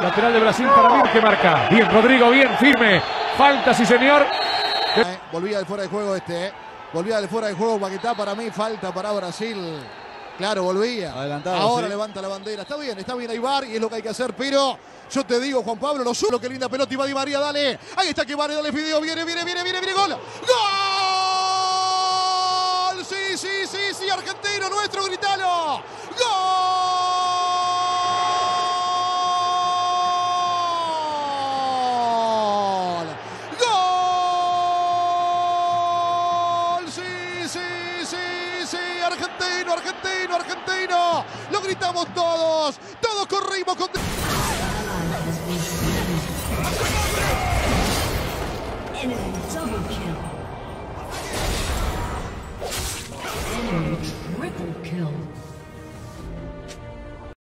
Lateral de Brasil para mí que marca. Bien, Rodrigo, bien, firme. Falta, sí, señor. Eh, volvía de fuera de juego este. eh. Volvía de fuera de juego Paquetá. Para mí, falta para Brasil. Claro, volvía. Adelantado, Ahora sí. levanta la bandera. Está bien, está bien Aibar y es lo que hay que hacer, pero yo te digo, Juan Pablo, lo solo que linda pelota y va Di María, dale. Ahí está que vale, dale video, viene, viene, viene, viene, viene, gol. ¡Gol! Sí, sí, sí, sí, argentino nuestro, gritalo. Argentino, argentino, argentino. Lo gritamos todos, todos corrimos con... Triple kill.